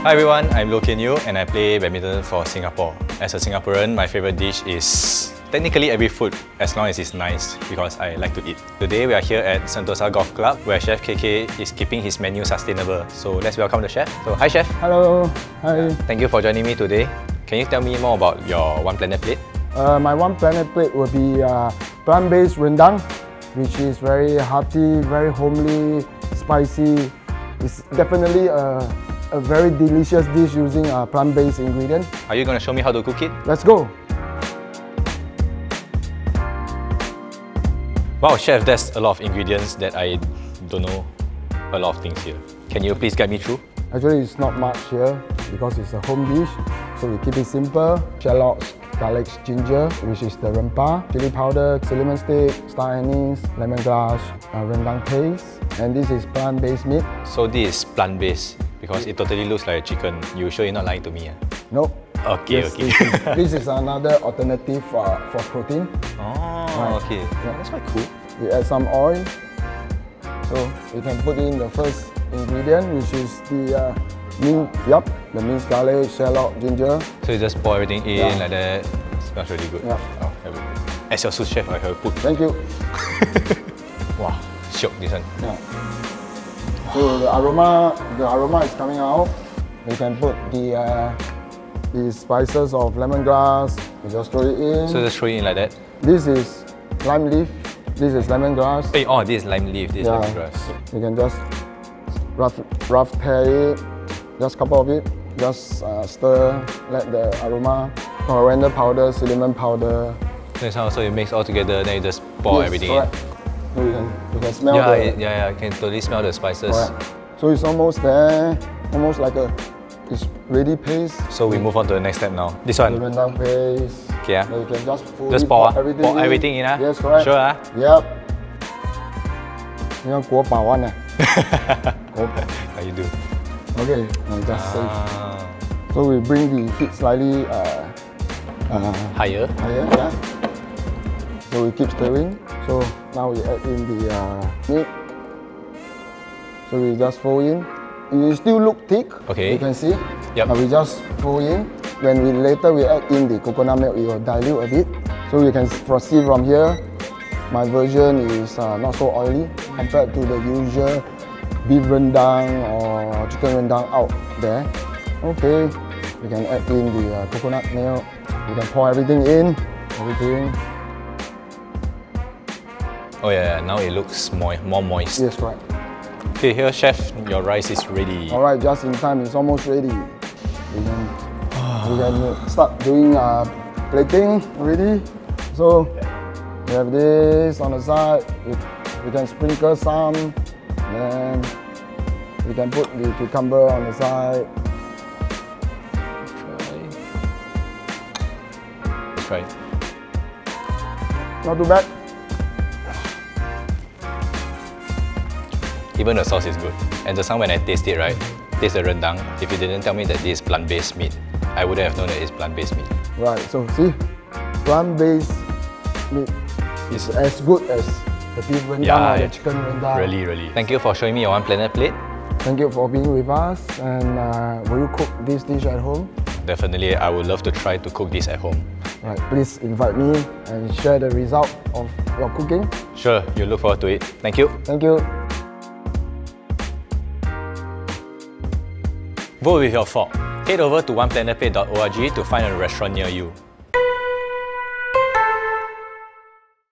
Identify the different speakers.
Speaker 1: Hi everyone, I'm Loh Kean Yew and I play badminton for Singapore. As a Singaporean, my favourite dish is technically every food as long as it's nice because I like to eat. Today we are here at Sentosa Golf Club where Chef KK is keeping his menu sustainable. So let's welcome the chef. So hi chef.
Speaker 2: Hello. Hi.
Speaker 1: Thank you for joining me today. Can you tell me more about your One Planet plate?
Speaker 2: Uh, my one planet plate will be uh, plant-based rendang, which is very hearty, very homely, spicy. It's definitely a, a very delicious dish using a plant-based ingredient.
Speaker 1: Are you going to show me how to cook it?
Speaker 2: Let's go.
Speaker 1: Wow, chef, there's a lot of ingredients that I don't know a lot of things here. Can you please guide me through?
Speaker 2: Actually, it's not much here because it's a home dish. So we keep it simple. Shallots, garlic, ginger, which is the rempah, chili powder, cinnamon stick, star anise, lemongrass, uh, rendang paste. And this is plant-based meat.
Speaker 1: So this is plant-based because it totally looks like a chicken. You sure you're not lying to me? ah?
Speaker 2: Nope.
Speaker 1: Okay,
Speaker 2: This-
Speaker 1: okay.
Speaker 2: This is, this is another alternative uh, for protein.
Speaker 1: Oh,
Speaker 2: Right.
Speaker 1: okay.
Speaker 2: Yeah.
Speaker 1: That's quite cool.
Speaker 2: We add some oil. So we can put in the first ingredient, which is the uh, mint, yup, the minced garlic, shallot, ginger.
Speaker 1: So you just pour everything in
Speaker 2: Yeah.
Speaker 1: like that. Smells really good.
Speaker 2: Yeah.
Speaker 1: Oh. As your sous chef, I have put.
Speaker 2: Thank you.
Speaker 1: Wow, shiok this one.
Speaker 2: Yeah. So the aroma, the aroma is coming out. We can put the uh, the spices of lemongrass. We just throw it in.
Speaker 1: So just throw it in like that.
Speaker 2: this is lime leaf. This is lemongrass.
Speaker 1: Hey, oh, this is lime leaf, this is lemongrass.
Speaker 2: You can just rough, rough tear it, just couple of it, just uh, stir, let the aroma, coriander powder, cinnamon powder.
Speaker 1: So, also you mix all together, then you just pour
Speaker 2: Yes,
Speaker 1: everything
Speaker 2: correct.
Speaker 1: in.
Speaker 2: So you can, you can smell
Speaker 1: Yeah,
Speaker 2: the,
Speaker 1: it- yeah, yeah, I can totally smell the spices.
Speaker 2: correct. So it's almost there, almost like a, it's ready paste.
Speaker 1: So we move on to the next step now. This
Speaker 2: The
Speaker 1: one.
Speaker 2: rendang paste.
Speaker 1: Okay, ah.
Speaker 2: Then you can just fully
Speaker 1: Just pour, ah.
Speaker 2: everything
Speaker 1: Pour
Speaker 2: in.
Speaker 1: everything in, ah.
Speaker 2: Yes, correct.
Speaker 1: Sure, ah.
Speaker 2: Yep. 你看国宝 one 啊，国宝。
Speaker 1: How you do?
Speaker 2: Okay, I just save.
Speaker 1: Ah,
Speaker 2: So we bring the heat slightly uh, uh,
Speaker 1: higher.
Speaker 2: higher, yeah. So we keep stirring. So now we add in the uh, meat. So we just fold in. It still look thick.
Speaker 1: Okay.
Speaker 2: You can see.
Speaker 1: Yep.
Speaker 2: But we just fold in. When we later we add in the coconut milk, it will dilute a bit. So you can proceed from here. My version is uh, not so oily compared to the usual beef rendang or chicken rendang out there. Okay, we can add in the uh, coconut milk. We can pour everything in, everything.
Speaker 1: Oh yeah, now it looks moi more moist.
Speaker 2: Yes, correct.
Speaker 1: Okay, here chef, your rice is ready.
Speaker 2: All right, just in time. It's almost ready. We can, we can start doing uh, plating already. So we have this on the side. We, we can sprinkle some. Then we can put the cucumber on the side.
Speaker 1: Let's try.
Speaker 2: Not too bad.
Speaker 1: Even the sauce is good. And just now when I taste it, right, taste the rendang, if you didn't tell me that this is plant-based meat, I wouldn't have known that it's plant-based meat.
Speaker 2: Right. So see, plant-based meat is as good as the beef rendang
Speaker 1: Yeah,
Speaker 2: or the chicken rendang.
Speaker 1: Really, really. Thank you for showing me your One Planet plate.
Speaker 2: Thank you for being with us. And uh, will you cook this dish at home?
Speaker 1: Definitely, I would love to try to cook this at home.
Speaker 2: Right, please invite me and share the result of your cooking.
Speaker 1: Sure, you look forward to it. Thank you.
Speaker 2: Thank you.
Speaker 1: Vote with your fork. Head over to oneplanetplate.org to find a restaurant near you.